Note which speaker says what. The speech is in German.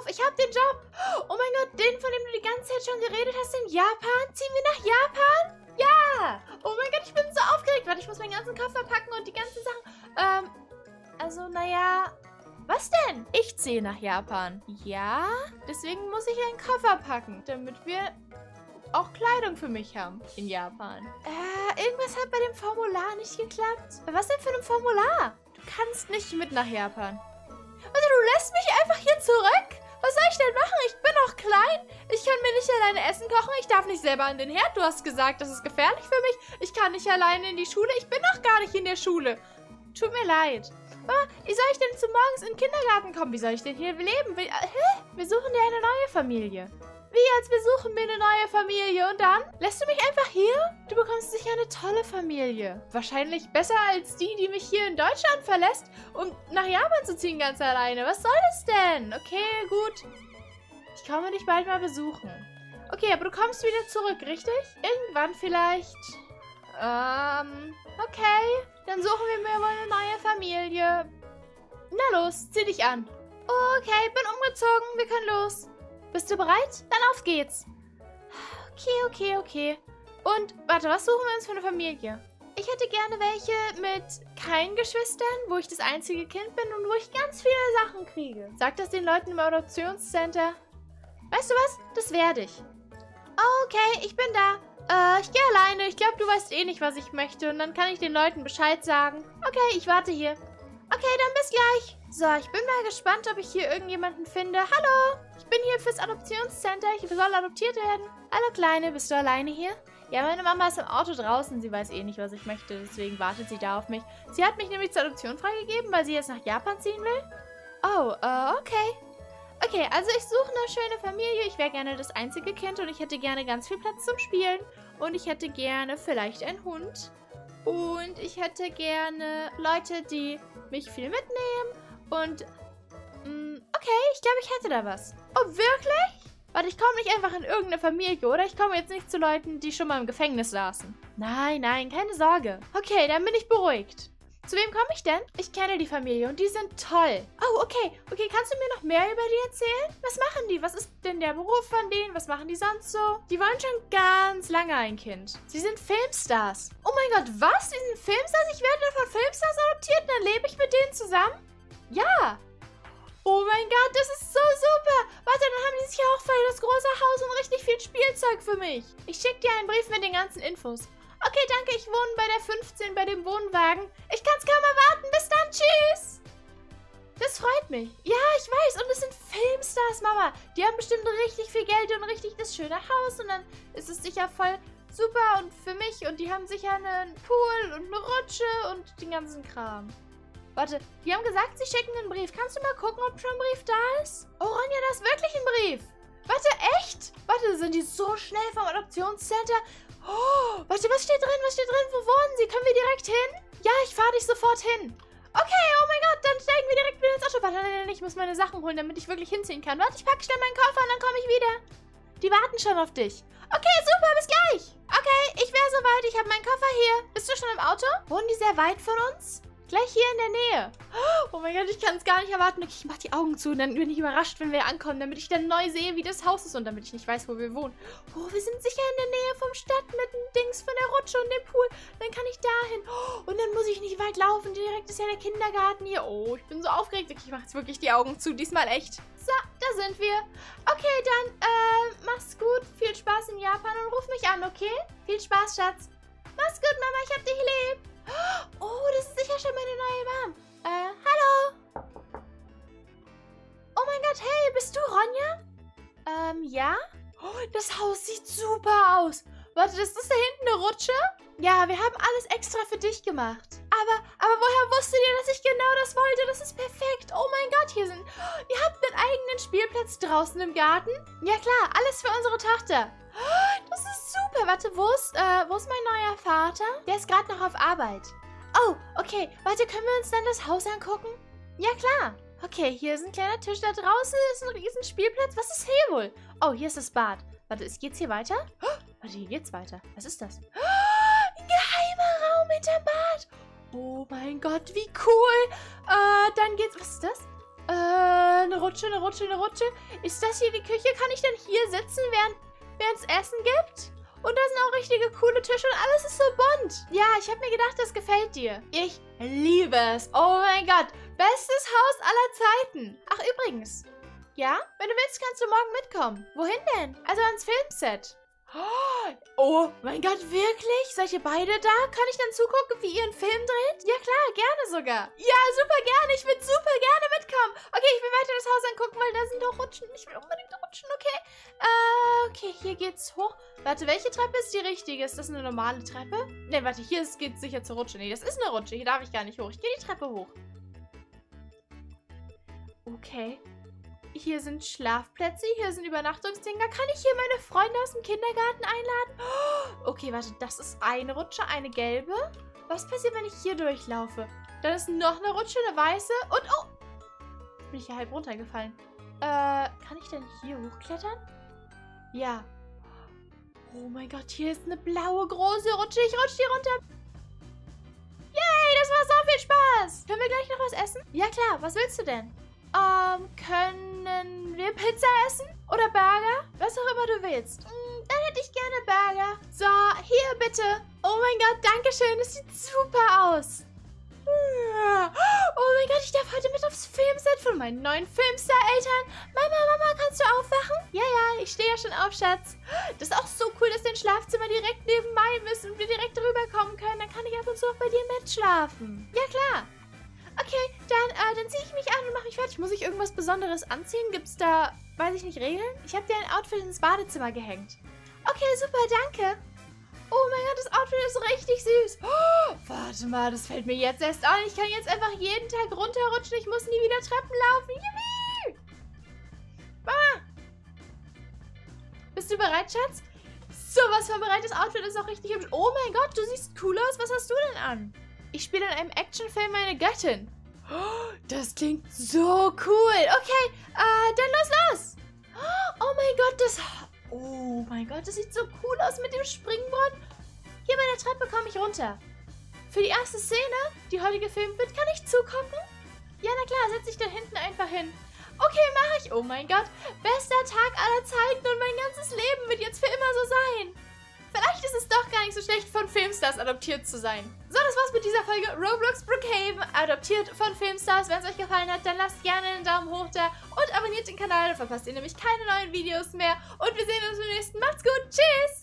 Speaker 1: auf, ich habe den Job. Oh mein Gott, den, von dem du die ganze Zeit schon geredet hast, in Japan? Ziehen wir nach Japan? Ja! Oh mein Gott, ich bin so aufgeregt. Warte, ich muss meinen ganzen Koffer packen und die ganzen Sachen. Ähm, also, naja, was denn? Ich ziehe nach Japan. Ja? Deswegen muss ich einen Koffer packen, damit wir auch Kleidung für mich haben in Japan. Äh, irgendwas hat bei dem Formular nicht geklappt. Was denn für ein Formular? Du kannst nicht mit nach Japan. Also du lässt mich einfach hier zurück? Was soll ich denn machen? Ich bin noch klein. Ich kann mir nicht alleine Essen kochen. Ich darf nicht selber an den Herd. Du hast gesagt, das ist gefährlich für mich. Ich kann nicht alleine in die Schule. Ich bin noch gar nicht in der Schule. Tut mir leid. Mama, wie soll ich denn zu morgens in den Kindergarten kommen? Wie soll ich denn hier leben? Wie, äh, hä? Wir suchen dir eine neue Familie. Wie, als wir suchen mir eine neue Familie und dann? Lässt du mich einfach hier? Du bekommst sicher eine tolle Familie. Wahrscheinlich besser als die, die mich hier in Deutschland verlässt, um nach Japan zu ziehen ganz alleine. Was soll das denn? Okay, gut. Ich komme dich bald mal besuchen. Okay, aber du kommst wieder zurück, richtig? Irgendwann vielleicht. Ähm, okay. Dann suchen wir mir mal eine neue Familie. Na los, zieh dich an. Okay, bin umgezogen. Wir können los. Bist du bereit? Dann auf geht's. Okay, okay, okay. Und, warte, was suchen wir uns für eine Familie? Ich hätte gerne welche mit keinen Geschwistern, wo ich das einzige Kind bin und wo ich ganz viele Sachen kriege. Sag das den Leuten im Adoptionscenter. Weißt du was? Das werde ich. Okay, ich bin da. Äh, ich gehe alleine. Ich glaube, du weißt eh nicht, was ich möchte. Und dann kann ich den Leuten Bescheid sagen. Okay, ich warte hier. Okay, dann bis gleich. So, ich bin mal gespannt, ob ich hier irgendjemanden finde. Hallo, ich bin hier fürs Adoptionscenter. Ich soll adoptiert werden. Hallo, Kleine, bist du alleine hier? Ja, meine Mama ist im Auto draußen. Sie weiß eh nicht, was ich möchte. Deswegen wartet sie da auf mich. Sie hat mich nämlich zur Adoption freigegeben, weil sie jetzt nach Japan ziehen will. Oh, äh, okay. Okay, also ich suche eine schöne Familie. Ich wäre gerne das einzige Kind und ich hätte gerne ganz viel Platz zum Spielen. Und ich hätte gerne vielleicht einen Hund. Und ich hätte gerne Leute, die mich viel mitnehmen. Und, mh, mm, okay, ich glaube, ich hätte da was. Oh, wirklich? Warte, ich komme nicht einfach in irgendeine Familie, oder? Ich komme jetzt nicht zu Leuten, die schon mal im Gefängnis saßen. Nein, nein, keine Sorge. Okay, dann bin ich beruhigt. Zu wem komme ich denn? Ich kenne die Familie und die sind toll. Oh, okay. Okay, kannst du mir noch mehr über die erzählen? Was machen die? Was ist denn der Beruf von denen? Was machen die sonst so? Die wollen schon ganz lange ein Kind. Sie sind Filmstars. Oh mein Gott, was? Die sind Filmstars? Ich werde von Filmstars adoptiert und dann lebe ich mit denen zusammen? Ja. Oh mein Gott, das ist so super. Warte, dann haben die sich auch voll das große Haus und richtig viel Spielzeug für mich. Ich schicke dir einen Brief mit den ganzen Infos. Okay, danke, ich wohne bei der 15 bei dem Wohnwagen. Ich kann es kaum erwarten. Bis dann, tschüss. Das freut mich. Ja, ich weiß. Und es sind Filmstars, Mama. Die haben bestimmt richtig viel Geld und richtig das schöne Haus. Und dann ist es sicher voll super und für mich. Und die haben sicher einen Pool und eine Rutsche und den ganzen Kram. Warte, die haben gesagt, sie schicken einen Brief. Kannst du mal gucken, ob schon ein Brief da ist? Oh, Ronja, da ist wirklich ein Brief. Warte, echt? Warte, sind die so schnell vom Adoptionscenter? Oh, warte, was steht drin? Was steht drin? Wo wohnen sie? Können wir direkt hin? Ja, ich fahre dich sofort hin. Okay, oh mein Gott, dann steigen wir direkt wieder ins Auto. Warte, nein, nein, ich muss meine Sachen holen, damit ich wirklich hinziehen kann. Warte, ich packe schnell meinen Koffer und dann komme ich wieder. Die warten schon auf dich. Okay, super, bis gleich. Okay, ich wäre soweit. Ich habe meinen Koffer hier. Bist du schon im Auto? Wohnen die sehr weit von uns? Gleich hier in der Nähe. Oh mein Gott, ich kann es gar nicht erwarten. Ich mache die Augen zu und dann bin ich überrascht, wenn wir ankommen, damit ich dann neu sehe, wie das Haus ist und damit ich nicht weiß, wo wir wohnen. Oh, wir sind sicher in der Nähe vom Stadt mit dem Dings von der Rutsche und dem Pool. Dann kann ich dahin. und dann muss ich nicht weit laufen. Direkt ist ja der Kindergarten hier. Oh, ich bin so aufgeregt. Ich mache jetzt wirklich die Augen zu. Diesmal echt. So, da sind wir. Okay, dann, äh, mach's gut. Viel Spaß in Japan und ruf mich an, okay? Viel Spaß, Schatz. Mach's gut, Mama. Ich hab dich lieb. Oh, das ist sicher schon bist du Ronja? Ähm, ja? Oh, das Haus sieht super aus. Warte, ist das da hinten eine Rutsche? Ja, wir haben alles extra für dich gemacht. Aber, aber woher wusstet ihr, dass ich genau das wollte? Das ist perfekt. Oh mein Gott, hier sind... Ihr habt einen eigenen Spielplatz draußen im Garten? Ja klar, alles für unsere Tochter. Das ist super. Warte, wo ist, äh, wo ist mein neuer Vater? Der ist gerade noch auf Arbeit. Oh, okay. Warte, können wir uns dann das Haus angucken? Ja, klar. Okay, hier ist ein kleiner Tisch. Da draußen ist ein riesen Spielplatz. Was ist hier wohl? Oh, hier ist das Bad. Warte, geht's hier weiter? Oh, warte, hier geht's weiter. Was ist das? Oh, ein geheimer Raum hinterm Bad. Oh mein Gott, wie cool. Äh, dann geht's... Was ist das? Äh, eine Rutsche, eine Rutsche, eine Rutsche. Ist das hier die Küche? Kann ich denn hier sitzen, während es Essen gibt? Und da sind auch richtige coole Tische und alles ist so bunt. Ja, ich habe mir gedacht, das gefällt dir. Ich liebe es. Oh mein Gott. Bestes Haus aller Zeiten. Ach, übrigens. Ja? Wenn du willst, kannst du morgen mitkommen. Wohin denn? Also ans Filmset. Oh mein Gott, wirklich? Seid ihr beide da? Kann ich dann zugucken, wie ihr einen Film dreht? Ja klar, gerne sogar. Ja, super gerne. Ich würde super gerne mitkommen. Okay, ich will weiter das Haus angucken, weil da sind doch Rutschen. Ich will unbedingt rutschen, okay? Äh, okay, hier geht's hoch. Warte, welche Treppe ist die richtige? Ist das eine normale Treppe? Ne, warte, hier geht es sicher zur Rutsche. Nee, das ist eine Rutsche. Hier darf ich gar nicht hoch. Ich gehe die Treppe hoch. Okay. Hier sind Schlafplätze, hier sind Übernachtungsdinger. Kann ich hier meine Freunde aus dem Kindergarten einladen? Okay, warte, das ist eine Rutsche, eine gelbe. Was passiert, wenn ich hier durchlaufe? Dann ist noch eine Rutsche, eine weiße und... Oh! Bin ich hier halb runtergefallen. Äh, kann ich denn hier hochklettern? Ja. Oh mein Gott, hier ist eine blaue große Rutsche. Ich rutsche hier runter. Yay, das war so viel Spaß. Können wir gleich noch was essen? Ja klar, was willst du denn? Ähm, können wir Pizza essen? Oder Burger? Was auch immer du willst. Mm, dann hätte ich gerne Burger. So, hier bitte. Oh mein Gott, danke schön. Das sieht super aus. Oh mein Gott, ich darf heute mit aufs Filmset von meinen neuen Filmstar-Eltern. Mama, Mama, kannst du aufwachen? Ja, ja, ich stehe ja schon auf, Schatz. Das ist auch so cool, dass dein Schlafzimmer direkt neben meinem ist und wir direkt rüberkommen können. Dann kann ich ab und zu auch bei dir mitschlafen. Ja, klar. Okay, dann, äh, dann ziehe ich mich an und mache mich fertig. Muss ich irgendwas Besonderes anziehen? Gibt es da, weiß ich nicht, Regeln? Ich habe dir ein Outfit ins Badezimmer gehängt. Okay, super, danke. Oh mein Gott, das Outfit ist richtig süß. Oh, warte mal, das fällt mir jetzt erst an. Ich kann jetzt einfach jeden Tag runterrutschen. Ich muss nie wieder Treppen laufen. Yippie! Mama! Bist du bereit, Schatz? So, was für ein bereites Outfit ist auch richtig hübsch. Oh mein Gott, du siehst cool aus. Was hast du denn an? Ich spiele in einem Actionfilm meine Göttin. Das klingt so cool. Okay, äh, dann los, los. Oh mein Gott, das... Oh mein Gott, das sieht so cool aus mit dem Springbrett. Hier bei der Treppe komme ich runter. Für die erste Szene, die heute gefilmt wird, kann ich zugucken? Ja, na klar, setze ich da hinten einfach hin. Okay, mache ich. Oh mein Gott, bester Tag aller Zeiten und mein ganzes Leben wird jetzt so schlecht, von Filmstars adoptiert zu sein. So, das war's mit dieser Folge Roblox Brookhaven, adoptiert von Filmstars. Wenn es euch gefallen hat, dann lasst gerne einen Daumen hoch da und abonniert den Kanal, dann verpasst ihr nämlich keine neuen Videos mehr. Und wir sehen uns beim nächsten Macht's gut, tschüss!